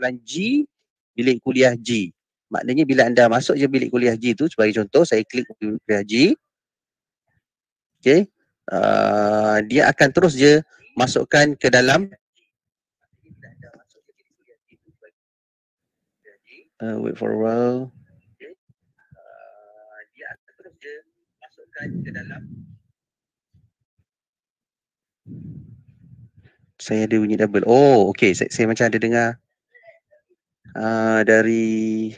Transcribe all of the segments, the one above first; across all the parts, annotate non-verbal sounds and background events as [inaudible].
kumpulan G, bilik kuliah G. Maknanya bila anda masuk je bilik kuliah G tu sebagai contoh saya klik bilik kuliah G. Okay. Uh, dia akan terus je masukkan ke dalam uh, wait for a while. Uh, dia akan terus je masukkan ke dalam saya ada bunyi double. Oh, okay. Saya, saya macam ada dengar uh, dari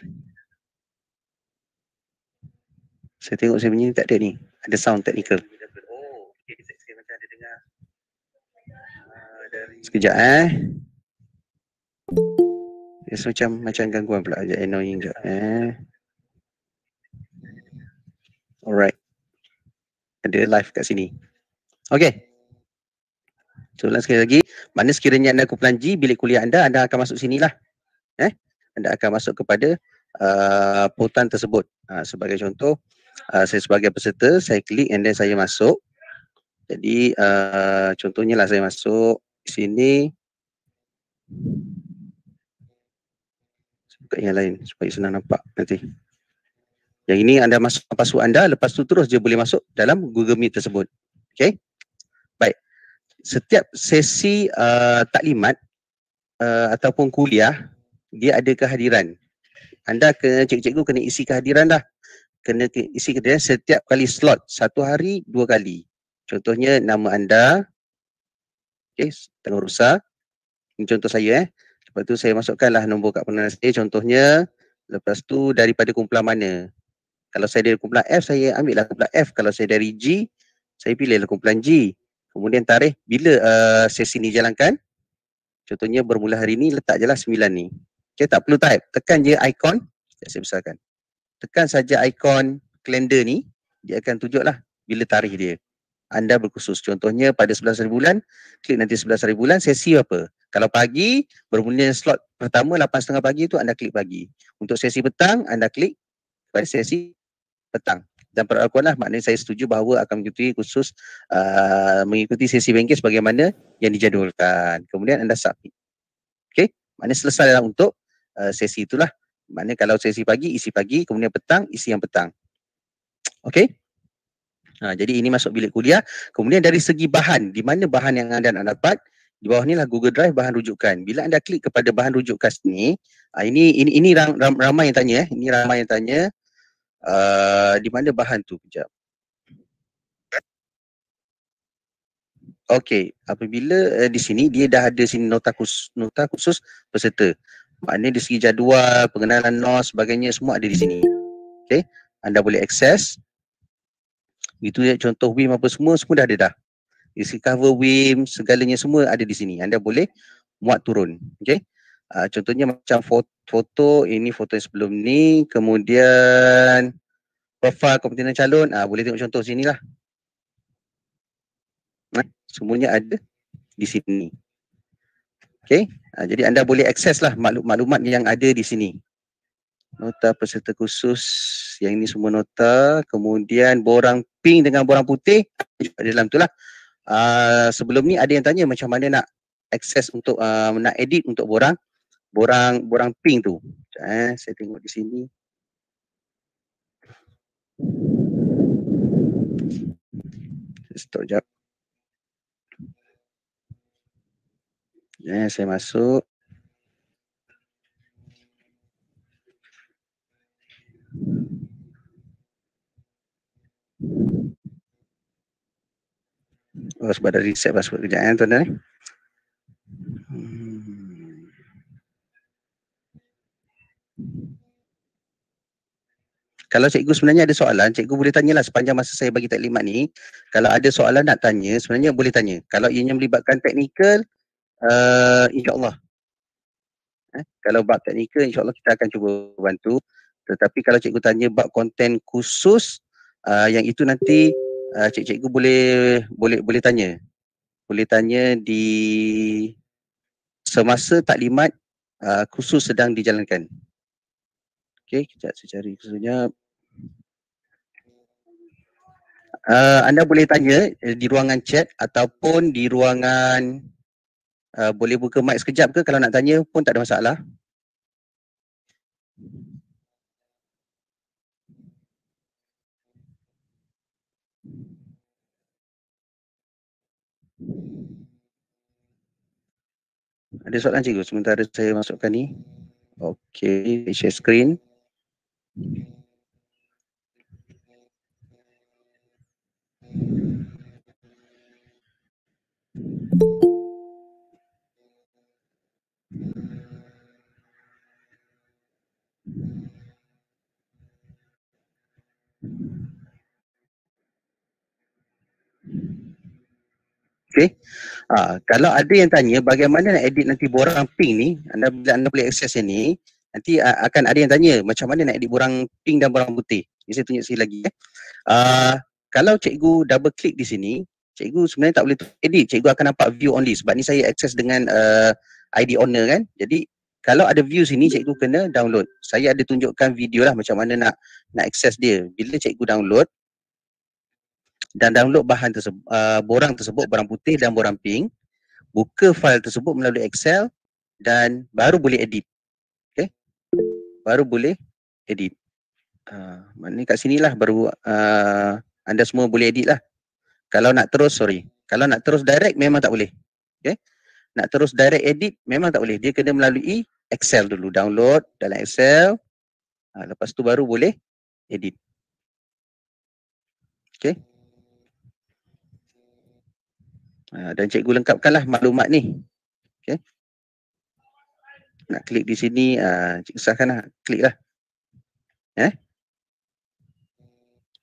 saya tengok saya bunyi tak ada ni. Ada sound technical. Sekejap eh. Dia macam macam gangguan pula. Sekejap annoying sekejap eh. Alright. Ada live kat sini. Okay. So sekali lagi, mana sekiranya anda kumpulan G bilik kuliah anda, anda akan masuk sini lah. Eh? Anda akan masuk kepada uh, portal tersebut. Uh, sebagai contoh, uh, saya sebagai peserta, saya klik and then saya masuk. Jadi uh, contohnya lah saya masuk sini. Buka yang lain supaya senang nampak nanti. Yang ini anda masuk password anda, lepas tu terus dia boleh masuk dalam Google Meet tersebut. Okay? setiap sesi uh, taklimat uh, ataupun kuliah dia ada kehadiran. Anda kena cikgu-cikgu kena isi kehadiran dah. Kena isi kehadiran setiap kali slot. Satu hari, dua kali. Contohnya nama anda. Okay, tengok rusak. Ini contoh saya eh. Lepas tu saya masukkanlah nombor kat penerangan saya. Contohnya, lepas tu daripada kumpulan mana. Kalau saya dari kumpulan F, saya ambil lah kumpulan F. Kalau saya dari G, saya pilihlah kumpulan G. Kemudian tarikh bila uh, sesi ni jalankan. Contohnya bermula hari ni letak je lah 9 ni. Okay, tak perlu type. Tekan je ikon. Saya besarkan. Tekan saja ikon kalender ni. Dia akan tunjuk lah bila tarikh dia. Anda berkhusus. Contohnya pada 11 hari bulan, klik nanti 11 hari bulan, sesi apa? Kalau pagi, bermula slot pertama 8.30 pagi tu anda klik pagi. Untuk sesi petang, anda klik pada sesi petang dan perlakuan lah maknanya saya setuju bahawa akan mengikuti khusus uh, mengikuti sesi bengkel sebagaimana yang dijadualkan. Kemudian anda submit. Okay. Maknanya selesai lah untuk uh, sesi itulah. Maknanya kalau sesi pagi, isi pagi. Kemudian petang, isi yang petang. Okay. Ha, jadi ini masuk bilik kuliah. Kemudian dari segi bahan, di mana bahan yang anda nak dapat, di bawah ni lah Google Drive bahan rujukan. Bila anda klik kepada bahan rujukan sini, uh, ini ini ini ram, ram, ramai yang tanya eh. Ini ramai yang tanya, uh, di mana bahan tu kejap. Okey, apabila uh, di sini dia dah ada sini nota khusus, nota khusus peserta. Maknanya di segi jadual, pengenalan NOS, sebagainya semua ada di sini. Okey, anda boleh akses. Itu contoh WIM apa semua, semua dah ada dah. Isi cover WIM, segalanya semua ada di sini. Anda boleh muat turun. Okey. Uh, contohnya macam foto, foto, ini foto yang sebelum ni, kemudian profil kompetitor calon, uh, boleh tengok contoh sini lah. Uh, semuanya ada di sini. Okay, uh, jadi anda boleh akses lah maklum-maklumat yang ada di sini. Nota peserta khusus, yang ini semua nota, kemudian borang pink dengan borang putih, ada dalam tu lah. Uh, sebelum ni ada yang tanya macam mana nak akses untuk uh, nak edit untuk borang borang borang pink tu. Eh, saya tengok di sini. Stop jap. Eh, saya masuk. Oh, sebab ada reset password kejap eh, tuan-tuan. Eh. Kalau cikgu sebenarnya ada soalan, cikgu boleh tanyalah sepanjang masa saya bagi taklimat ni. Kalau ada soalan nak tanya, sebenarnya boleh tanya. Kalau ianya melibatkan teknikal, uh, insyaAllah. Eh, kalau bab teknikal, insyaAllah kita akan cuba bantu. Tetapi kalau cikgu tanya bab konten khusus, uh, yang itu nanti uh, cik-cikgu boleh boleh boleh tanya. Boleh tanya di semasa taklimat uh, khusus sedang dijalankan. Okey, kejap saya cari khususnya. Uh, anda boleh tanya di ruangan chat ataupun di ruangan uh, boleh buka mic sekejap ke kalau nak tanya pun tak ada masalah. Ada soalan cikgu sementara saya masukkan ni. Okey, share screen. Okay. Uh, kalau ada yang tanya bagaimana nak edit nanti borang pink ni, anda bila anda boleh akses yang ni, nanti uh, akan ada yang tanya macam mana nak edit borang pink dan borang putih. Jadi saya tunjuk sekali lagi. Eh. Uh, kalau cikgu double click di sini, cikgu sebenarnya tak boleh edit. Cikgu akan nampak view only sebab ni saya akses dengan uh, ID owner kan. Jadi kalau ada view sini cikgu kena download. Saya ada tunjukkan video lah macam mana nak nak akses dia. Bila cikgu download, dan download bahan tersebut uh, borang tersebut borang putih dan borang pink. Buka file tersebut melalui Excel dan baru boleh edit. Okey? Baru boleh edit. Uh, maknanya kat sinilah baru uh, anda semua boleh edit lah. Kalau nak terus sorry. Kalau nak terus direct memang tak boleh. Okey? Nak terus direct edit memang tak boleh. Dia kena melalui Excel dulu. Download dalam Excel. Uh, lepas tu baru boleh edit. Okey Ha, dan cikgu lengkapkanlah maklumat ni. Okay. Nak klik di sini, uh, cikgu sahkanlah. Kliklah. Eh?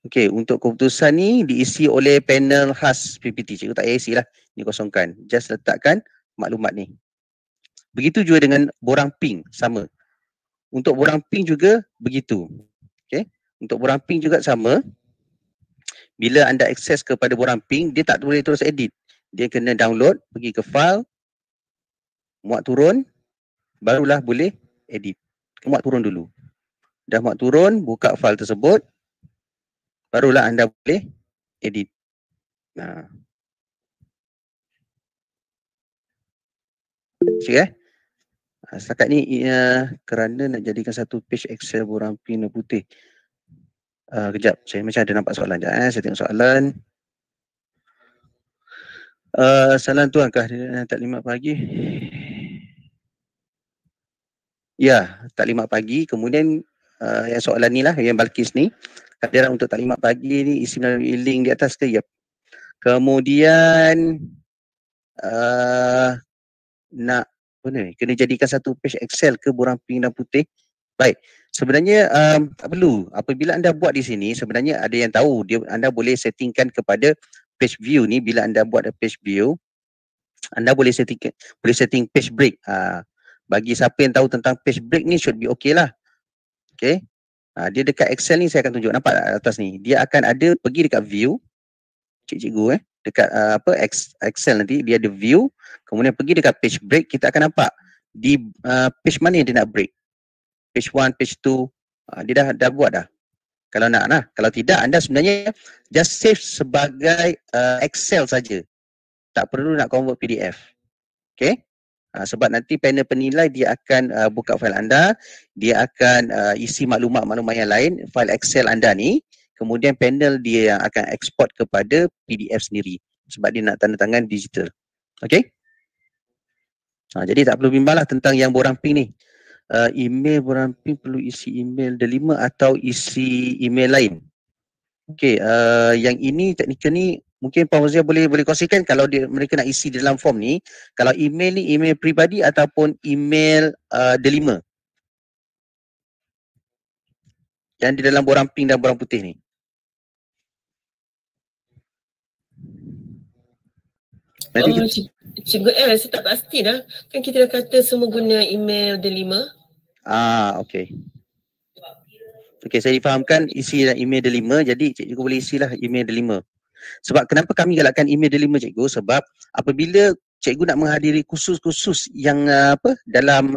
Okey, untuk keputusan ni diisi oleh panel khas PPT. Cikgu tak payah isi lah. Ni kosongkan. Just letakkan maklumat ni. Begitu juga dengan borang pink, sama. Untuk borang pink juga begitu. Okey. Untuk borang pink juga sama. Bila anda akses kepada borang pink, dia tak boleh terus edit dia kena download, pergi ke file, muat turun, barulah boleh edit. Muat turun dulu. Dah muat turun, buka file tersebut, barulah anda boleh edit. Nah. Cik eh? Ha, setakat ni uh, kerana nak jadikan satu page Excel borang pink dan putih. Uh, kejap, saya macam ada nampak soalan. Sekejap, eh? Saya tengok soalan. Uh, salam tuan dia taklimat pagi? Ya, taklimat pagi. Kemudian uh, yang soalan ni lah, yang Balkis ni. Kehadiran untuk taklimat pagi ni isi melalui link di atas ke? Ya. Kemudian uh, nak apa ni? Kena jadikan satu page Excel ke borang pink dan putih. Baik. Sebenarnya um, tak perlu. Apabila anda buat di sini, sebenarnya ada yang tahu dia anda boleh settingkan kepada page view ni bila anda buat page view anda boleh setting boleh setting page break. Ha, bagi siapa yang tahu tentang page break ni should be okay lah. Okay? Ha, dia dekat excel ni saya akan tunjuk. Nampak atas ni? Dia akan ada pergi dekat view. Cikgu eh. Dekat uh, apa excel nanti dia ada view. Kemudian pergi dekat page break kita akan nampak di uh, page mana yang dia nak break. Page 1 page 2 uh, dia dah dah buat dah kalau nak lah. Kalau tidak, anda sebenarnya just save sebagai uh, Excel saja. Tak perlu nak convert PDF. Okay? Uh, sebab nanti panel penilai dia akan uh, buka file anda, dia akan uh, isi maklumat-maklumat yang lain, file Excel anda ni, kemudian panel dia yang akan export kepada PDF sendiri. Sebab dia nak tanda tangan digital. Okay? Uh, jadi tak perlu bimbang lah tentang yang borang pink ni uh, email beramping perlu isi email delima atau isi email lain. Okey, uh, yang ini teknikal ni mungkin Pak Fazia boleh boleh kongsikan kalau dia mereka nak isi dalam form ni, kalau email ni email pribadi ataupun email uh, delima. Yang di dalam borang pink dan borang putih ni. Nanti oh, Cikgu L, saya tak pasti dah. Kan kita dah kata semua guna email delima. Ah, okey. Okey, saya difahamkan isi email delima, jadi cikgu boleh isilah email delima. Sebab kenapa kami galakkan email delima cikgu? Sebab apabila cikgu nak menghadiri kursus-kursus yang uh, apa dalam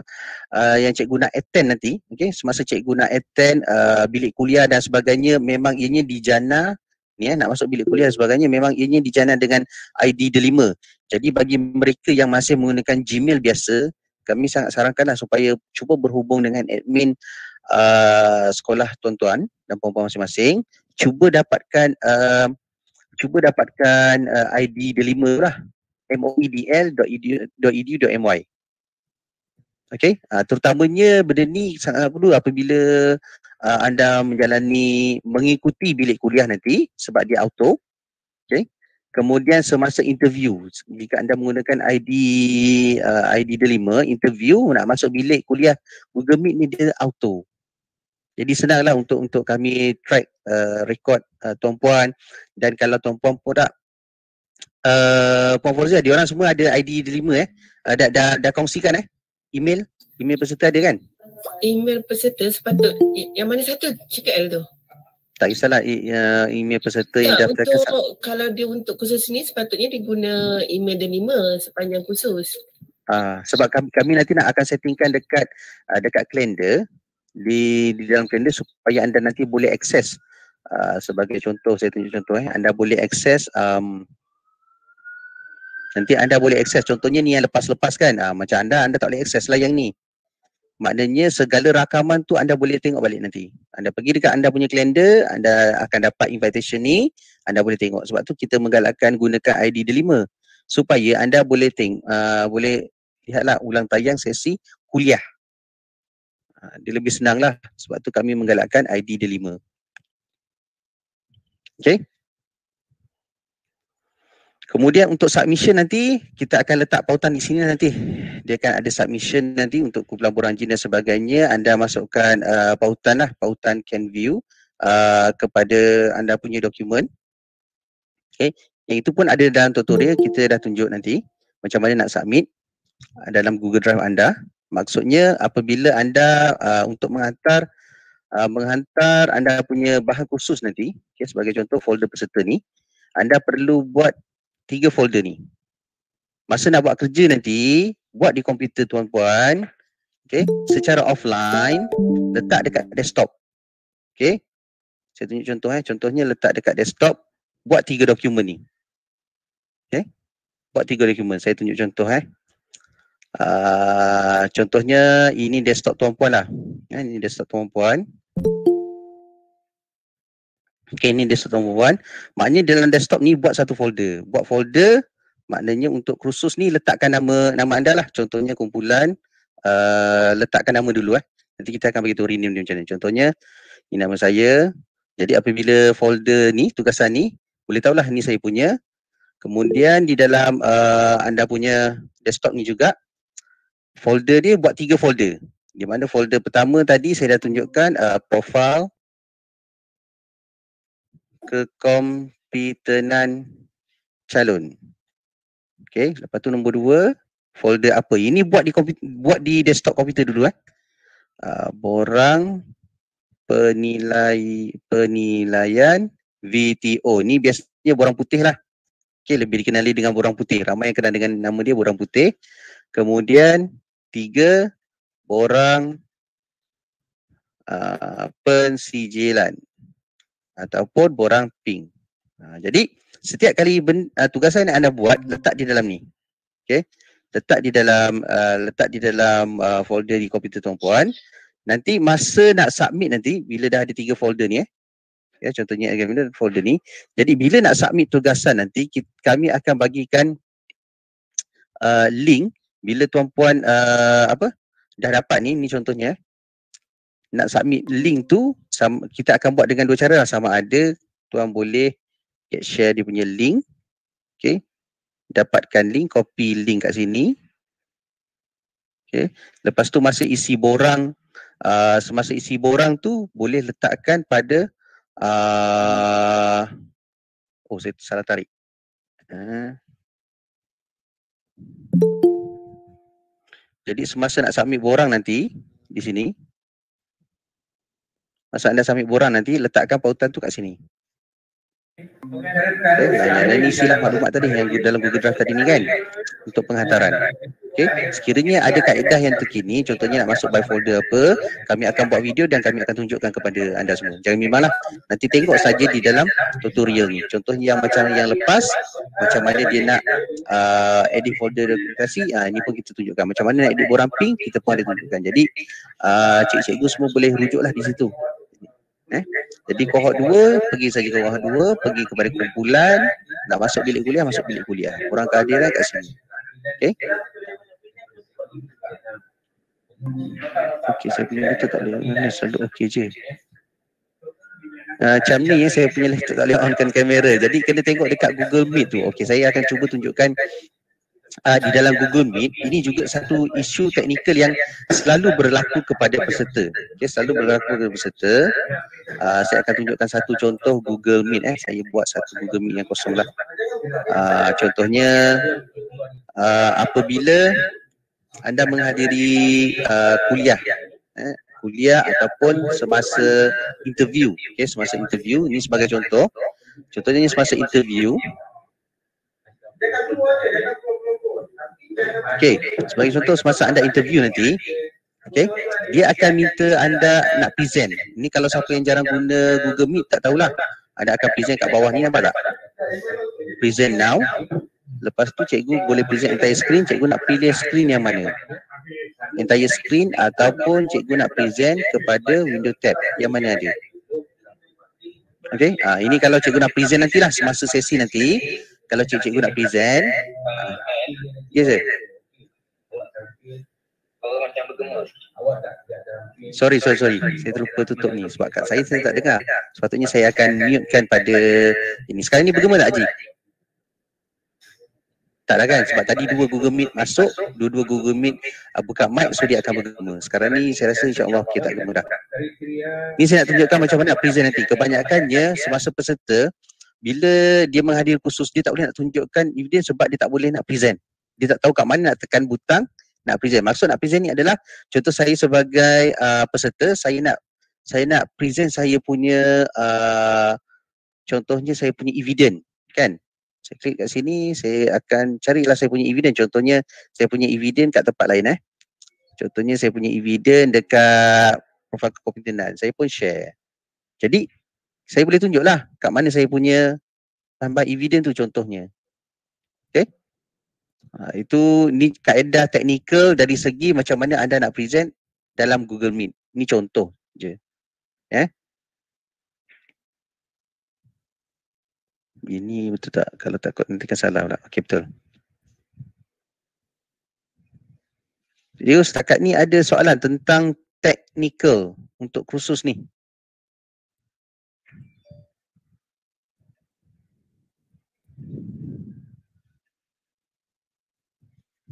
uh, yang cikgu nak attend nanti, okey, semasa cikgu nak attend uh, bilik kuliah dan sebagainya memang ianya dijana ni eh, nak masuk bilik kuliah dan sebagainya memang ianya dijana dengan ID delima. Jadi bagi mereka yang masih menggunakan Gmail biasa, kami sangat sarankanlah supaya cuba berhubung dengan admin uh, sekolah tuan-tuan dan puan-puan masing-masing. Cuba dapatkan uh, cuba dapatkan uh, ID delima lah. Moedl.edu.my Okay, uh, terutamanya benda ni sangat perlu apabila uh, anda menjalani mengikuti bilik kuliah nanti sebab dia auto. Kemudian semasa interview jika anda menggunakan ID uh, ID delima interview nak masuk bilik kuliah Google Meet ni dia auto. Jadi senanglah untuk untuk kami track uh, record uh, tuan-puan dan kalau tuan-puan pun tak uh, Puan Fauzia, dia orang semua ada ID delima eh. Uh, dah, dah, dah kongsikan eh. Email, email peserta ada kan? Email peserta sepatut yang mana satu CKL tu? Tak kisahlah uh, email peserta yang dah Untuk sat- kalau dia untuk khusus ni sepatutnya dia guna email delima sepanjang khusus. Uh, sebab kami, kami nanti nak akan settingkan dekat uh, dekat kalender di di dalam kalender supaya anda nanti boleh akses uh, sebagai contoh saya tunjuk contoh eh. Anda boleh akses um, nanti anda boleh akses contohnya ni yang lepas-lepas kan? Uh, macam anda anda tak boleh akses lah yang ni maknanya segala rakaman tu anda boleh tengok balik nanti. Anda pergi dekat anda punya kalender anda akan dapat invitation ni anda boleh tengok. Sebab tu kita menggalakkan gunakan ID delima. Supaya anda boleh tengok uh, boleh lihatlah ulang tayang sesi kuliah. Ha, dia lebih senang lah sebab tu kami menggalakkan ID dia lima. Okay. Kemudian untuk submission nanti kita akan letak pautan di sini nanti. Dia akan ada submission nanti untuk kumpulan borang jin dan sebagainya. Anda masukkan uh, pautan lah, pautan can view uh, kepada anda punya dokumen. Okay. Yang itu pun ada dalam tutorial kita dah tunjuk nanti macam mana nak submit uh, dalam Google Drive anda. Maksudnya apabila anda uh, untuk menghantar uh, menghantar anda punya bahan khusus nanti, okay, sebagai contoh folder peserta ni, anda perlu buat tiga folder ni. Masa nak buat kerja nanti, buat di komputer tuan-puan, okay, secara offline, letak dekat desktop. Okay, saya tunjuk contoh eh, contohnya letak dekat desktop, buat tiga dokumen ni. Okay, buat tiga dokumen, saya tunjuk contoh eh. Uh, contohnya ini desktop tuan puan lah. Ya, ini desktop tuan puan. Okay, ini desktop tuan puan. Maknanya dalam desktop ni buat satu folder. Buat folder maknanya untuk khusus ni letakkan nama nama anda lah. Contohnya kumpulan. Uh, letakkan nama dulu eh. Nanti kita akan bagi tahu rename dia macam ni. Contohnya ini nama saya. Jadi apabila folder ni, tugasan ni, boleh tahulah ni saya punya. Kemudian di dalam uh, anda punya desktop ni juga, folder dia buat tiga folder. Di mana folder pertama tadi saya dah tunjukkan uh, profile kekompitenan calon. Okay, lepas tu nombor dua, folder apa? Ini buat di buat di desktop komputer dulu eh. Uh, borang penilai penilaian VTO. Ni biasanya borang putih lah. Okay, lebih dikenali dengan borang putih. Ramai yang kenal dengan nama dia borang putih. Kemudian tiga orang uh, pensijilan ataupun borang ping. Uh, jadi setiap kali ben, uh, tugasan yang anda buat letak di dalam ni. Okey. Letak di dalam uh, letak di dalam uh, folder di komputer tuan-puan. Nanti masa nak submit nanti bila dah ada tiga folder ni eh. Ya, contohnya bila folder ni. Jadi bila nak submit tugasan nanti kita, kami akan bagikan uh, link bila tuan-puan uh, apa dah dapat ni ni contohnya nak submit link tu sama, kita akan buat dengan dua cara lah. sama ada tuan boleh get share dia punya link. Okey dapatkan link copy link kat sini. Okey lepas tu masa isi borang uh, semasa isi borang tu boleh letakkan pada uh, oh saya salah tarik. Uh, jadi semasa nak submit borang nanti di sini masa anda submit borang nanti letakkan pautan tu kat sini. Dan ini silah maklumat tadi yang dalam Google Drive tadi ni kan untuk penghantaran. Okay, sekiranya ada kaedah yang terkini, contohnya nak masuk by folder apa, kami akan buat video dan kami akan tunjukkan kepada anda semua. Jangan bimbanglah, nanti tengok saja di dalam tutorial ni. Contohnya yang macam yang lepas, macam mana dia nak uh, edit folder aplikasi, uh, ini pun kita tunjukkan. Macam mana nak edit borang pink, kita pun ada tunjukkan. Jadi, uh, cikgu semua boleh rujuklah di situ. Eh? Jadi kohort dua, pergi saja ke kohort dua, pergi kepada kumpulan, nak masuk bilik kuliah, masuk bilik kuliah. Orang kehadiran kat sini. Okay? Okey, saya punya laptop tak boleh on selalu okey je. Uh, macam ni saya punya laptop tak boleh onkan kamera. Jadi kena tengok dekat Google Meet tu. Okey, saya akan cuba tunjukkan uh, di dalam Google Meet. Ini juga satu isu teknikal yang selalu berlaku kepada peserta. Okey, selalu berlaku kepada peserta. Uh, saya akan tunjukkan satu contoh Google Meet eh. Saya buat satu Google Meet yang kosong lah. Uh, contohnya uh, apabila anda menghadiri uh, kuliah eh, kuliah ataupun semasa interview okey semasa interview ini sebagai contoh contohnya ini semasa interview okey sebagai contoh semasa anda interview nanti okey dia akan minta anda nak present ini kalau siapa yang jarang guna Google Meet tak tahulah anda akan present kat bawah ni nampak tak present now Lepas tu cikgu boleh present entire screen, cikgu nak pilih screen yang mana? Entire screen ataupun cikgu nak present kepada window tab yang mana ada? Okay, ha, ini kalau cikgu nak present nantilah semasa sesi nanti. Kalau cikgu nak present. Ha, yes sir. Sorry, sorry, sorry. Saya terlupa tutup ni sebab kat saya saya tak dengar. Sepatutnya saya akan mute kan pada ini. Sekarang ni bergema tak Haji? Tak lah kan sebab tadi dua Google Meet masuk, dua-dua Google Meet uh, buka mic so dia akan bergema. Sekarang ni saya rasa insya-Allah kita tak gema dah. Ni saya nak tunjukkan macam mana present nanti. Kebanyakannya semasa peserta bila dia menghadir khusus dia tak boleh nak tunjukkan evidence sebab dia tak boleh nak present. Dia tak tahu kat mana nak tekan butang nak present. Maksud nak present ni adalah contoh saya sebagai uh, peserta saya nak saya nak present saya punya uh, contohnya saya punya evidence kan saya klik kat sini, saya akan carilah saya punya evidence. Contohnya, saya punya evidence kat tempat lain eh. Contohnya, saya punya evidence dekat profil kekompetenan. Saya pun share. Jadi, saya boleh tunjuklah kat mana saya punya tambah evidence tu contohnya. Okay. Ha, itu ni kaedah teknikal dari segi macam mana anda nak present dalam Google Meet. Ni contoh je. Eh? ini betul tak? Kalau takut nanti kan salah pula. Okey betul. Jadi setakat ni ada soalan tentang teknikal untuk kursus ni.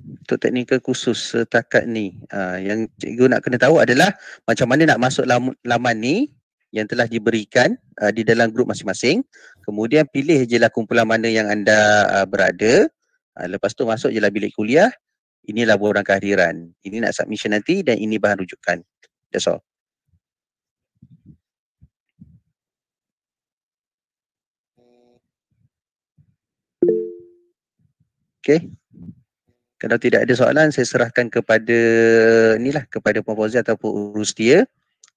Untuk teknikal khusus setakat ni uh, yang cikgu nak kena tahu adalah macam mana nak masuk laman ni yang telah diberikan uh, di dalam grup masing-masing. Kemudian pilih je lah kumpulan mana yang anda uh, berada. Uh, lepas tu masuk je lah bilik kuliah. Inilah borang kehadiran. Ini nak submission nanti dan ini bahan rujukan. That's all. Okay. Kalau tidak ada soalan, saya serahkan kepada inilah kepada Puan Fauzi ataupun urus dia.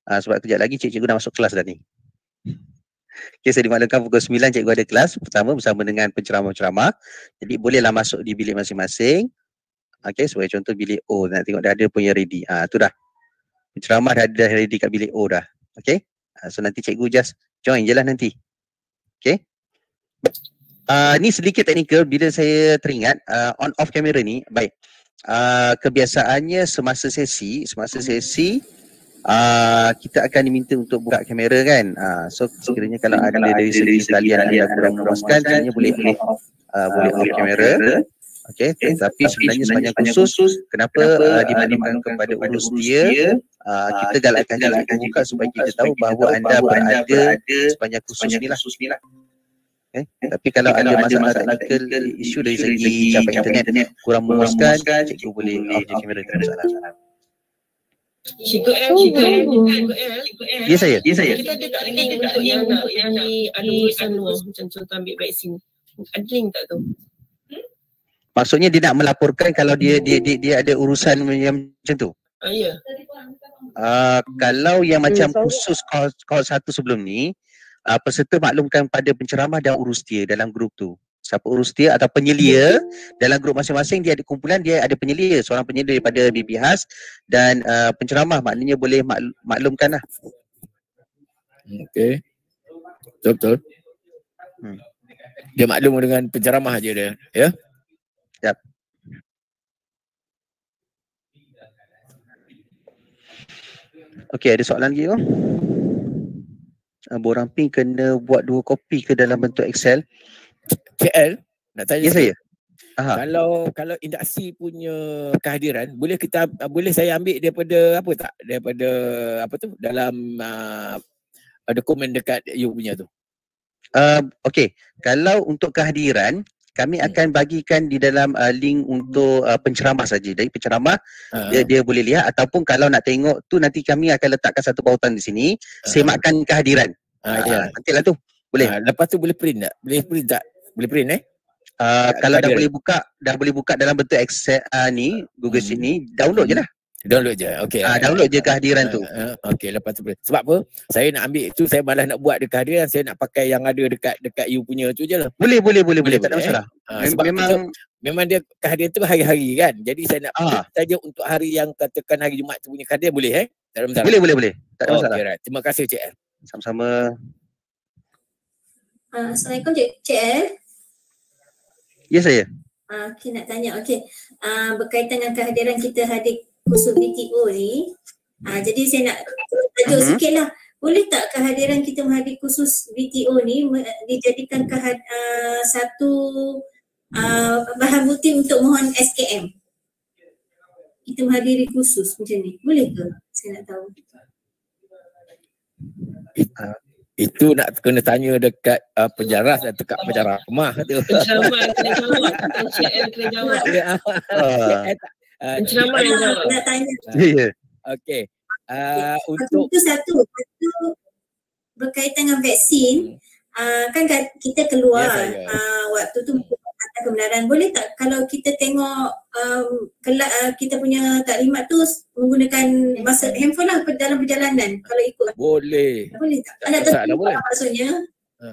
Uh, sebab kejap lagi cikgu dah masuk kelas dah ni. Okay, saya dimaklumkan pukul 9 cikgu ada kelas pertama bersama dengan penceramah-penceramah. Jadi bolehlah masuk di bilik masing-masing. Okay, sebagai contoh bilik O. Nak tengok dah ada punya ready. Ah, tu dah. Penceramah dah ada ready kat bilik O dah. Okay. Uh, so nanti cikgu just join je lah nanti. Okay. Uh, ni sedikit teknikal bila saya teringat uh, on off kamera ni. Baik. Uh, kebiasaannya semasa sesi, semasa sesi uh, kita akan diminta untuk buka kamera kan. Uh, so sekiranya kalau ada dari segi talian anda kurang memuaskan, sebenarnya boleh off, uh, boleh off kamera. Okey, tetapi sebenarnya sepanjang khusus, kenapa uh, dimaklumkan kepada urus dia, uh, kita galakkan dia buka supaya kita tahu bahawa anda berada sepanjang khusus ni lah. Okay. Tapi kalau ada masalah teknikal isu dari segi capai internet kurang memuaskan, cikgu boleh off kamera tak masalah. Cikgu L, Cikgu L, Cikgu L, Ya saya, ya saya. Kita ada tak link untuk yang nak yang ni ada urusan luar macam contoh ambil vaksin. Ada link tak tu? Maksudnya dia nak melaporkan kalau dia dia dia, dia ada urusan yang macam tu. Ah, ya. Uh, kalau yang macam khusus kau kau satu sebelum ni, uh, peserta maklumkan pada penceramah dan urus dia dalam grup tu. Siapa urus dia atau penyelia dalam grup masing-masing dia ada kumpulan dia ada penyelia seorang penyelia daripada BPHAS dan uh, penceramah maknanya boleh makl- maklumkan lah. Okey. Betul betul. Hmm. Dia maklum dengan penceramah aja dia, ya? Yap. Okey, ada soalan lagi ke? Uh, borang pink kena buat dua kopi ke dalam bentuk Excel? KL nak tanya Ya sikit. saya. Aha. Kalau kalau induksi punya kehadiran boleh kita boleh saya ambil daripada apa tak daripada apa tu dalam uh, dokumen dekat you punya tu. Uh, Okey, kalau untuk kehadiran kami Hmm. akan bagikan di dalam uh, link untuk uh, penceramah saja. Dari penceramah Uh, dia dia boleh lihat ataupun kalau nak tengok tu nanti kami akan letakkan satu pautan di sini semakkan kehadiran. uh, ya. Uh, nantilah tu. Boleh. Ah, lepas tu boleh print tak? Boleh print tak? Boleh print eh? Uh, kalau dah boleh buka dah boleh buka dalam bentuk Excel uh, ni Google Hmm. Sheet ni download je lah. Download je. Okey. Ah, download je kehadiran tu. Uh, Okey, lepas tu boleh. Sebab apa? Saya nak ambil tu saya malas nak buat dekat kehadiran, saya nak pakai yang ada dekat dekat you punya tu je lah. Boleh boleh boleh boleh, Boleh, tak ada masalah. Uh, Mem- sebab memang kita, memang dia kehadiran tu hari-hari kan. Jadi saya nak Ah. saja untuk hari yang katakan hari Jumaat tu punya kehadiran boleh eh? Tak ada masalah. boleh boleh boleh. Tak ada Oh, masalah. okay, right. Terima kasih Cik L. Sama-sama. Uh, Assalamualaikum Cik, Cik El. Ya saya. Uh, okay, nak tanya. Okay. Uh, berkaitan dengan kehadiran kita hadir kursus BTO ni. Uh, jadi saya nak tajuk Mhm. sikit lah. Boleh tak kehadiran kita menghadiri kursus BTO ni dijadikan kehad, uh, satu uh, bahan bukti untuk mohon SKM? Kita menghadiri kursus macam ni. Boleh ke? Saya nak tahu. Itu nak kena tanya dekat uh, penjaras dan dekat penjara rumah tu. Penceramah yang kena jawab. Cik L kena jawab. [laughs] Ah, Uh, Penceramah yang jawab. nak tanya. ya ya. Okey. Uh, Satu untuk itu satu. Satu berkaitan dengan vaksin. Uh, kan kita keluar saya. uh, waktu tu atas kebenaran. Boleh tak kalau kita tengok um, kelak uh, kita punya taklimat tu menggunakan masa handphone lah dalam perjalanan kalau ikut. boleh. Boleh tak? Tak masalah, tertib boleh. maksudnya. Ha.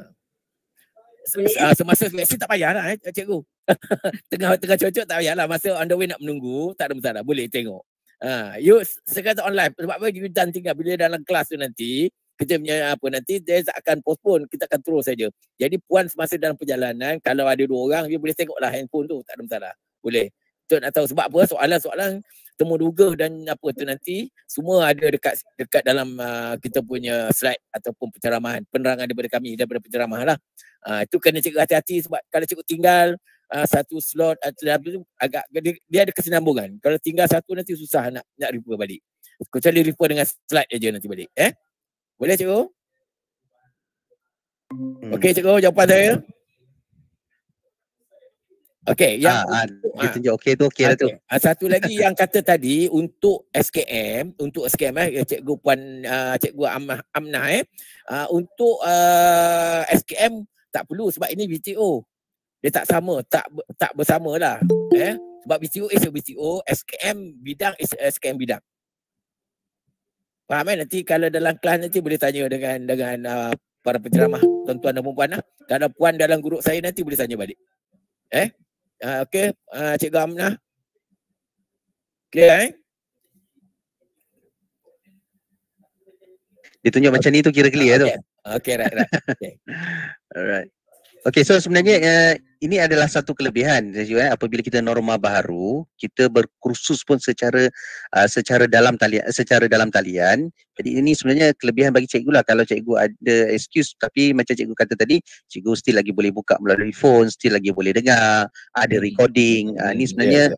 Boleh. Uh, semasa vaksin tak payahlah eh cikgu. [laughs] tengah tengah cocok tak payahlah masa on the way nak menunggu tak ada masalah boleh tengok. Ha, you sekadar online sebab apa you dan tinggal bila dalam kelas tu nanti kita punya apa nanti dia akan postpone kita akan terus saja. Jadi puan semasa dalam perjalanan kalau ada dua orang dia boleh tengoklah handphone tu tak ada masalah. Boleh. Untuk nak tahu sebab apa soalan-soalan temu duga dan apa tu nanti semua ada dekat dekat dalam uh, kita punya slide ataupun penceramaan penerangan daripada kami daripada penceramah lah. Uh, itu kena cikgu hati-hati sebab kalau cikgu tinggal uh, satu slot atau tu agak dia, dia ada kesinambungan. Kalau tinggal satu nanti susah nak nak refer balik. Kecuali refer dengan slide aja nanti balik. Eh? Boleh cikgu? Hmm. Okey cikgu jawapan saya. Okey, yang Ah, ah, ah. tunjuk okey tu okey lah tu. Ah, satu lagi yang kata tadi untuk SKM, untuk SKM eh cikgu puan uh, cikgu Amnah, Amnah eh uh, untuk uh, SKM tak perlu sebab ini BTO. Dia tak sama, tak tak bersama lah. Eh sebab BTO is a BTO, SKM bidang is a SKM bidang. Faham eh? Nanti kalau dalam kelas nanti boleh tanya dengan dengan uh, para penceramah tuan-tuan dan puan lah. Kalau puan dalam grup saya nanti boleh tanya balik. Eh? Uh, Okey, uh, Cikgu Amnah. Clear eh? Dia tunjuk macam ni tu kira clear tu. Okey, okay, right, right. [laughs] Alright. Okay, so sebenarnya uh, ini adalah satu kelebihan Raju, eh, apabila kita norma baru, kita berkursus pun secara uh, secara dalam talian secara dalam talian. Jadi ini sebenarnya kelebihan bagi cikgu lah kalau cikgu ada excuse tapi macam cikgu kata tadi, cikgu still lagi boleh buka melalui phone, still lagi boleh dengar, ada Hmm. recording. Uh, ini Hmm, sebenarnya yes,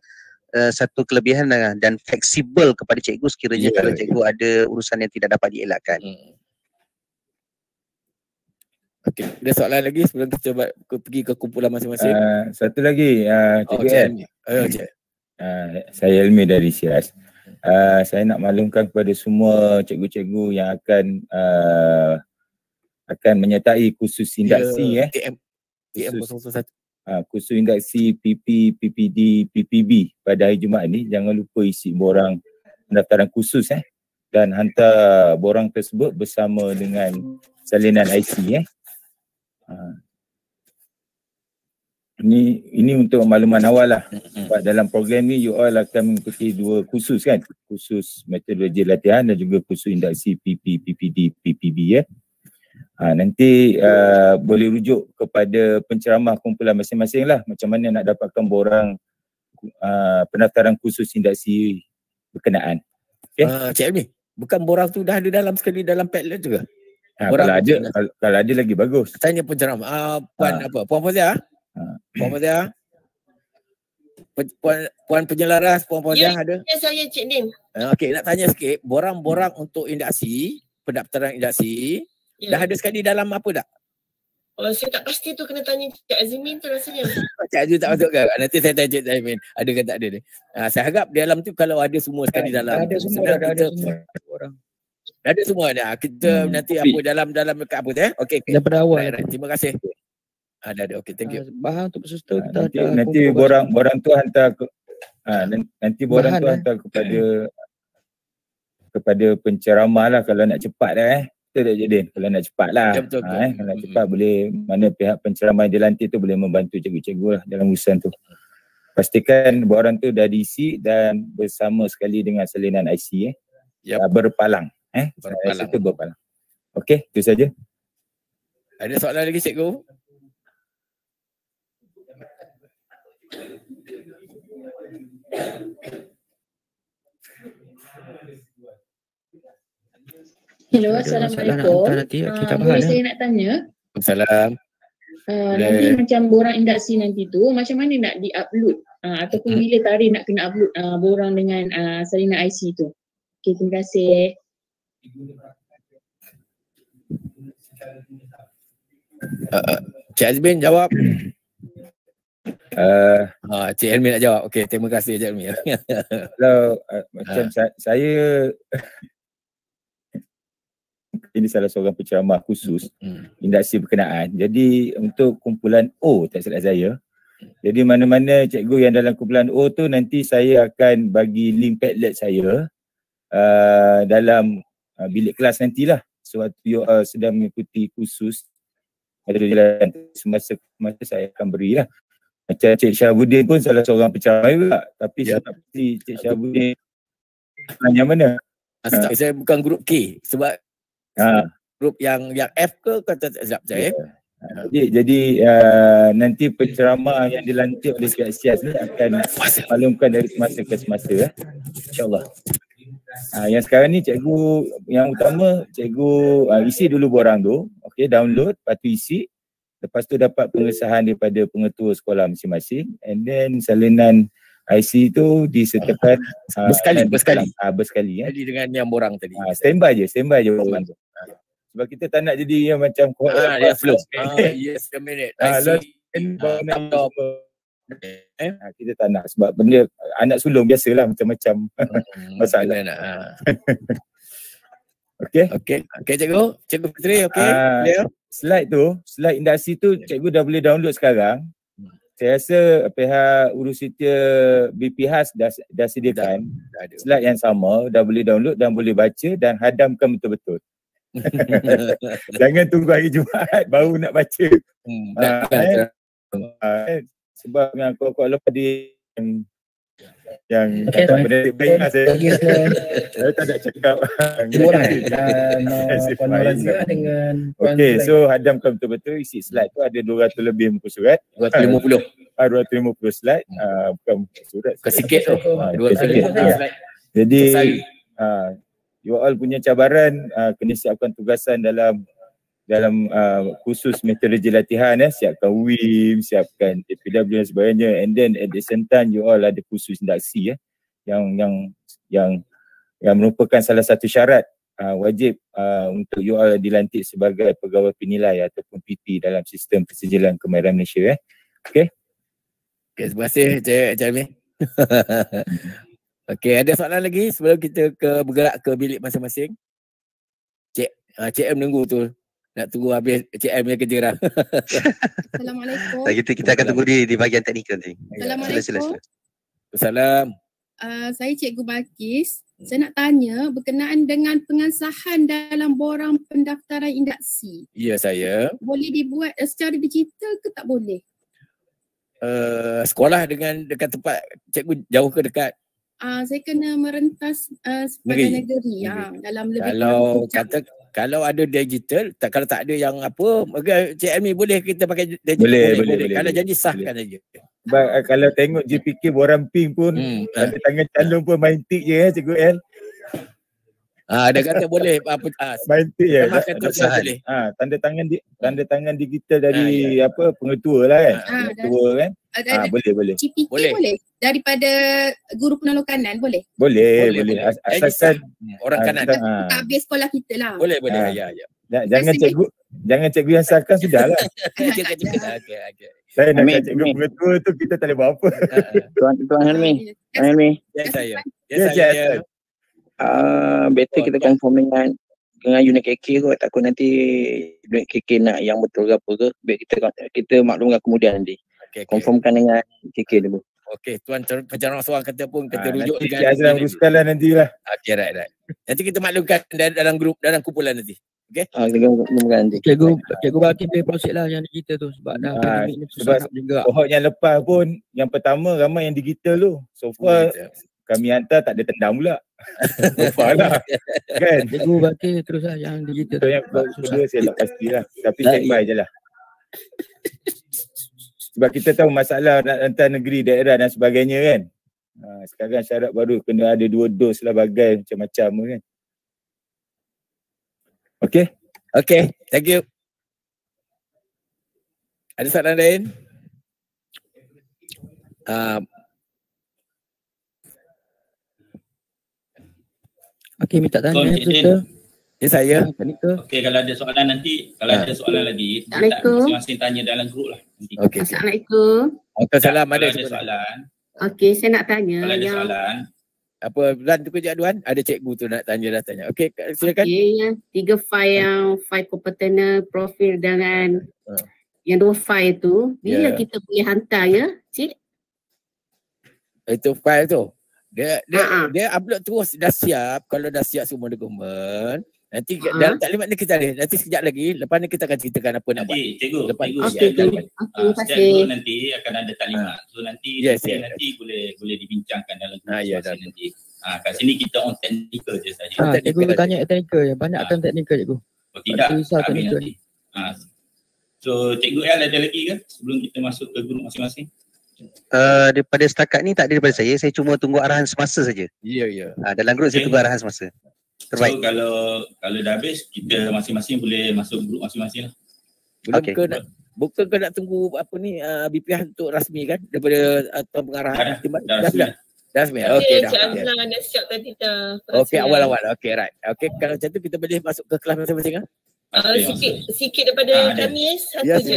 uh, satu kelebihan uh, dan fleksibel kepada cikgu sekiranya Ya, kalau ya. cikgu ada urusan yang tidak dapat dielakkan. Hmm. Okey, ada soalan lagi sebelum kita buat, ke, pergi ke kumpulan masing-masing? Uh, satu lagi, uh, oh, Cikgu Cik L. Elmi. Oh, Cik. Uh, saya Elmi dari Siras. uh, saya nak maklumkan kepada semua cikgu-cikgu yang akan uh, akan menyertai kursus induksi Ya, eh TM TM Khusus. 001. uh, kursus induksi PP, PPD, PPB pada hari Jumaat ni jangan lupa isi borang pendaftaran khusus eh dan hantar borang tersebut bersama dengan salinan IC eh. Uh, ini ini untuk makluman awal lah. Mm-mm. Sebab dalam program ni you all akan mengikuti dua kursus kan. Kursus metodologi latihan dan juga kursus induksi PP, PPD, PPB ya. Ha, nanti uh, boleh rujuk kepada penceramah kumpulan masing-masing lah macam mana nak dapatkan borang uh, pendaftaran khusus induksi berkenaan. Okay. Ah, Cik Ami, bukan borang tu dah ada dalam sekali dalam Padlet juga. Ha, Borang kalau ada kalau, kalau ada lagi bagus. Tanya penceramah. Ah, puan Ah. apa? Puan Fazia? Ah. Puan Fazia? Puan puan penyelaras puan Fazia Ya. ada? Ya saya Cik Nim. Ah, Okey, nak tanya sikit, borang-borang untuk induksi, pendaftaran induksi, Ya. dah ada sekali dalam apa tak? Oh, saya tak pasti tu kena tanya Cik Azimin tu rasanya. [laughs] Cik Aziz tak masuk ke? Nanti saya tanya Cik Zaimin. Ada ke tak ada ni? Ah, saya harap di dalam tu kalau ada semua sekali dalam. ada semua Senang dah, ada kita- semua orang. Ada semua dah. Kita Hmm, nanti apa dalam dalam dekat apa tu eh? Okey. Okay. Daripada awal. Right, right. Terima kasih. Ada ada. Okey, thank you. Ah, Bahan untuk peserta Ha, kita nanti ada nanti borang borang tu hantar ke ha, nan- nanti borang Bahan, tu eh. hantar kepada kepada penceramah lah kalau nak cepat dah eh. Betul tak Jadin? Kalau nak cepat lah. Ya, betul, Ha, eh, kalau nak cepat boleh mana pihak penceramah yang dilantik tu boleh membantu cikgu-cikgu lah dalam urusan tu. Pastikan borang tu dah diisi dan bersama sekali dengan salinan IC eh. Ah, Berpalang eh. Berpalang. Saya tu berpalang. Okey, itu saja. Ada soalan lagi cikgu? Hello, Assalamualaikum. nanti, Ah, kita boleh bahas, saya nak tanya, Salam. uh, Boleh. nanti macam borang induksi nanti tu, macam mana nak di-upload? Uh, ataupun Hmm. bila tarikh nak kena upload uh, borang dengan uh, salinan IC tu? Okay, terima kasih. Cik Azmin jawab. Uh, Ha, Cik Elmi nak jawab. Okey, terima kasih Cik Elmi. [laughs] kalau uh, macam sa- saya [laughs] ini salah seorang penceramah khusus Hmm. induksi berkenaan. Jadi untuk kumpulan O tak silap saya. Jadi mana-mana cikgu yang dalam kumpulan O tu nanti saya akan bagi link Padlet saya uh, dalam uh, bilik kelas nantilah. Sewaktu you uh, sedang mengikuti kursus ada jalan semasa masa saya akan berilah. Macam Cik Syahabudin pun salah seorang penceramah juga. Tapi Ya. saya tak pasti Cik Syahabudin yang mana. Astag, saya bukan grup K sebab Ha, grup yang yang F ke kata tak silap saya. eh? jadi jadi uh, nanti penceramah yang dilantik oleh pihak SIAS ni akan maklumkan dari semasa ke semasa eh. InsyaAllah. Ha, yang sekarang ni cikgu yang utama cikgu uh, isi dulu borang tu. Okey download lepas tu isi. Lepas tu dapat pengesahan daripada pengetua sekolah masing-masing and then salinan IC tu disertakan uh, Bersekali, bersekali. Ah bersekali eh. Jadi dengan yang borang tadi. Ha, standby je, standby je borang tu. Ha. Sebab kita tak nak jadi yang macam Ah, dia flow. Ah, yes, a minute. Ah, I see. Ah, apa. Eh? Ha, kita tak nak sebab benda anak sulung biasalah macam-macam. Hmm, [laughs] Masalah. nak, ah. [laughs] Okey. Okey, okey cikgu. Cikgu Fitri, okey. Ah, Clear? Slide tu, slide induksi tu cikgu dah boleh download sekarang. Saya rasa pihak Urusitia BPHAS dah dah sediakan Dah ada. slide yang sama, dah boleh download dan boleh baca dan hadamkan betul-betul. [laughs] Jangan tunggu hari Jumaat baru nak baca. Hmm, Ah, dah- eh. dah- Uh, sebab yang kau-kau lepas di yang yang Okay, tak benda baik lah saya. [laughs] Saya tak nak cakap. dua orang [laughs] dan uh. Razia dengan Okey, Zulaik. so hadamkan betul-betul isi slide tu ada 200 lebih muka surat. 250. Ah, 250 slide. Ah, bukan muka surat. Ke sikit tu. Ah, 250 sikit. Ah, slide. Jadi ah, you all punya cabaran ah, kena siapkan tugasan dalam dalam uh, khusus metodologi latihan eh siapkan WIM, siapkan TPW dan sebagainya and then at the same time you all ada khusus induksi eh yang yang yang yang merupakan salah satu syarat uh, wajib uh, untuk you all dilantik sebagai pegawai penilai ataupun PT dalam sistem persijilan kemahiran Malaysia eh. Okey, terima kasih Cik Cik Almi. Okey, ada soalan lagi sebelum kita ke bergerak ke bilik masing-masing? Cik, uh, Cik M menunggu tu. Nak tunggu habis Cik M yang kerja lah. [laughs] Assalamualaikum. Kita kita akan tunggu di di bahagian teknikal nanti. Assalamualaikum. Sila, sila, sila. Salam. Uh, saya Cikgu Balkis. Saya nak tanya berkenaan dengan pengesahan dalam borang pendaftaran induksi. Ya saya. Boleh dibuat uh, secara digital ke tak boleh? Uh, sekolah dengan dekat tempat cikgu jauh ke dekat? Uh, saya kena merentas uh, sebagai Negeri. negeri, ya, dalam lebih Kalau kata kalau ada digital, tak, kalau tak ada yang apa, Cik Ami boleh kita pakai digital. Boleh, boleh, boleh, Kalau boleh. jadi sahkan aja. Sebab uh, kalau tengok JPK borang pink pun Hmm. tanda tangan calon pun main tik je eh cikgu L. Ah, dia kata boleh apa ah, Main tik sah. boleh. Ha, tanda tangan di, tanda tangan digital dari apa pengetua lah kan. Ah, Pengetua kan. Ada, Ha, ada boleh boleh. CPK Boleh. boleh. Daripada guru penelokanan boleh. Boleh Boleh, boleh. boleh. As- Jadi Asalkan Orang ah, kanan. kita- ah, Tak habis sekolah kita lah. Boleh boleh. Ah. Ya ya. ja- jangan cikgu jangan cikgu yang sahkan sudahlah. Cik [laughs] cik. Okey okey. Saya nak Amin, cikgu amin. pengetua tu kita tak boleh buat apa. Ah, ah. Tuan Tuan Helmi, Tuan Helmi, Ya saya. Ya Ya, saya. Uh, better kita confirm dengan dengan unit KK kot takut nanti unit KK nak yang betul ke apa ke biar kita kita maklumkan kemudian nanti Okey okey. confirmkan dengan KK dulu Okey, tuan pencerah seorang kata pun kita Ha, rujuk nanti Azlan dengan uruskan lah nanti lah. Okey, right, right. Nanti kita maklumkan dalam, dalam grup, dalam kumpulan nanti. ah kita confirmkan nanti Cikgu, cikgu Bakir boleh proceed lah yang digital tu sebab dah Ah, pandemik ni susah sebab- juga. Kohort yang lepas pun yang pertama ramai yang digital tu. So far kami hantar tak ada tendang pula. [laughs] so far lah. kan? Cikgu Bakir terus lah yang digital So tu. yang kedua saya tak pastilah. Tapi Tak, standby je lah. Sebab kita tahu masalah nak hantar negeri, daerah dan sebagainya kan. Ha, sekarang syarat baru kena ada dua dos lah bagai macam-macam kan. Okay. Okey, thank you. Ada soalan lain? Uh, Okey, minta tanya ya, Din. Peserta. ya saya. Ah. Okey kalau ada soalan nanti, kalau Ah. ada soalan lagi, kita masing-masing tanya dalam grup lah. Nanti. Okey. Assalamualaikum. Waalaikumsalam Kalau ada ada soalan. soalan, Okey, saya nak tanya kalau ada yang soalan, Apa Lan tu kejap Duan? Ada cikgu tu nak tanya dah tanya. Okey, silakan. okey yang tiga file yang file competener profil dengan Ah. yang dua file tu bila Ya. kita boleh hantar ya, Cik? Itu file tu. Dia dia ha. dia upload terus dah siap. Kalau dah siap semua dokumen, nanti Ha. dalam taklimat ni kita ada. Nanti sekejap lagi, lepas ni kita akan ceritakan apa nak buat. cikgu, Lepas cikgu okey. ah, Terima setiap kasih. group nanti akan ada taklimat. So nanti Yes, nanti, yes. nanti boleh boleh dibincangkan dalam group Ah, ya, masing-masing nanti. Ah, kat sini kita on technical je saja. Ah, teknikal cikgu aja. tanya teknikal je. Banyak Ah. akan teknikal cikgu. Kalau tidak, kami technical nanti. Ah. So cikgu L ada lagi ke sebelum kita masuk ke group masing-masing? Uh, daripada setakat ni tak ada daripada saya. Saya cuma tunggu arahan semasa saja. Ya, ya. Uh, dalam grup saya Okay. tunggu arahan semasa. Terbaik. So kalau kalau dah habis, kita masing-masing boleh masuk group masing-masing lah. Belum Okey. ke nak Bukan ke nak tunggu apa ni uh, BPH untuk rasmi kan daripada atau pengarahan Dah, dah. Dah dah dah. dah rasmi Okey, okey dah Cik okey ada siap tadi dah. okey awal-awal okey right okey kalau macam tu kita boleh masuk ke kelas masing-masing ah Uh, sikit sikit daripada Ah, kami eh, satu ya je.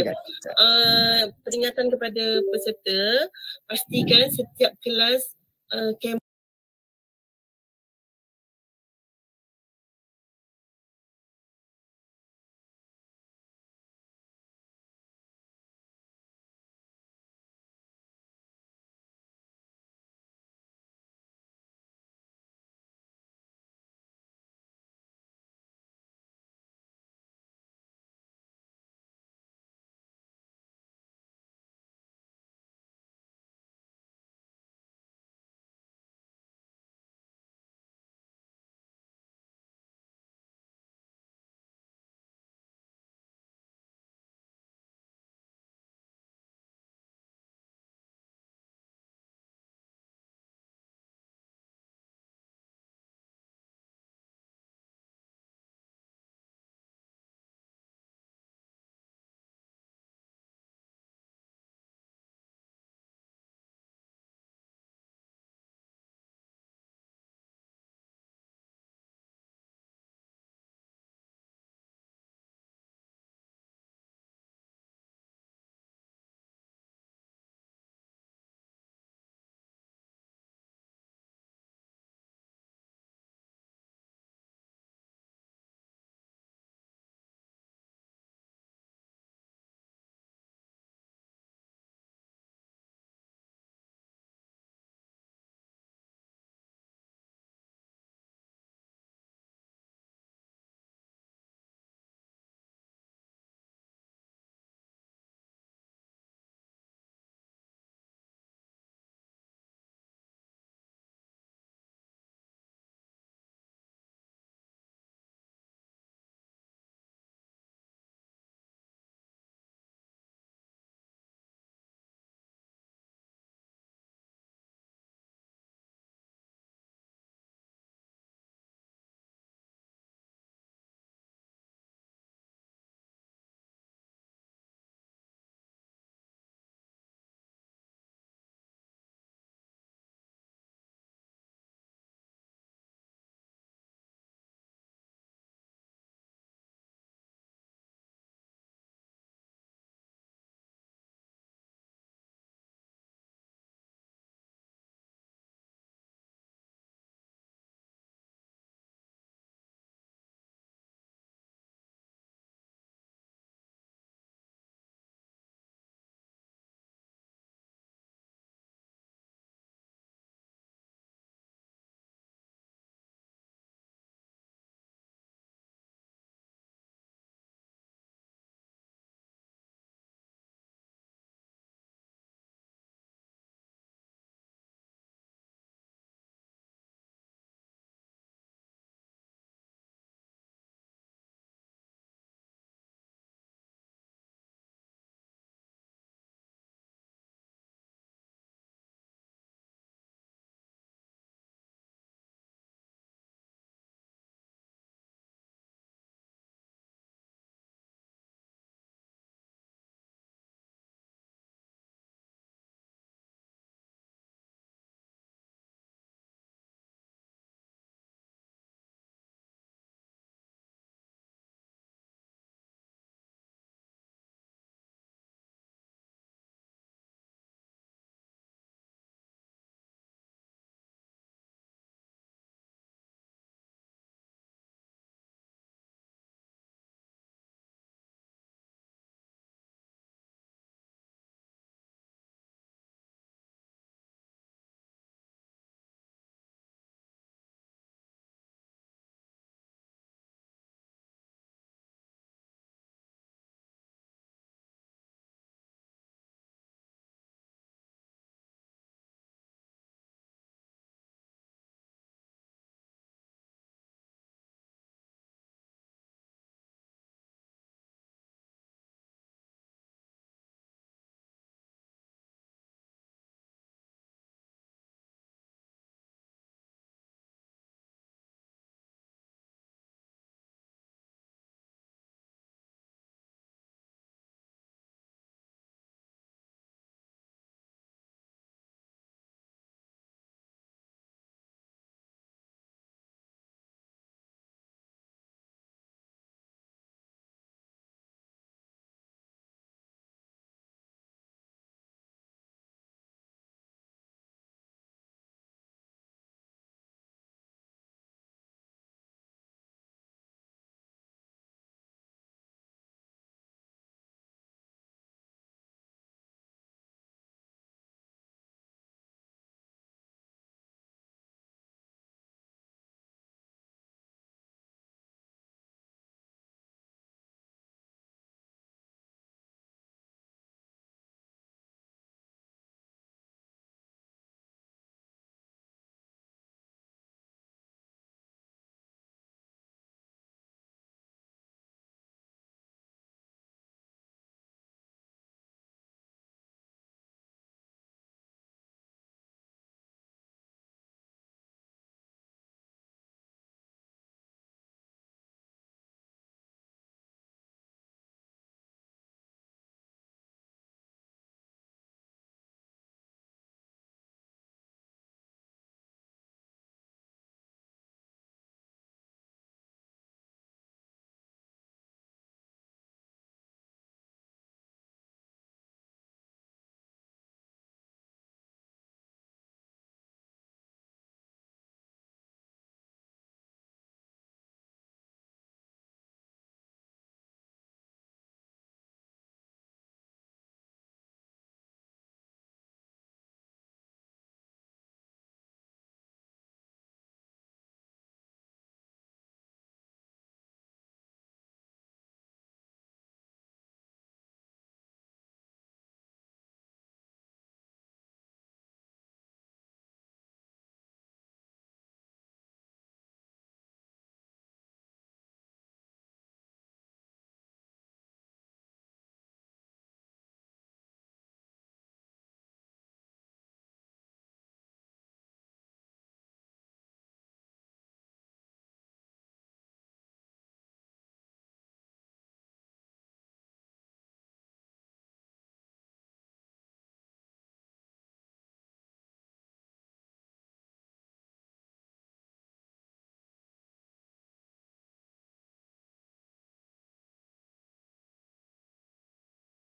Uh, peringatan kepada peserta pastikan setiap kelas uh, kem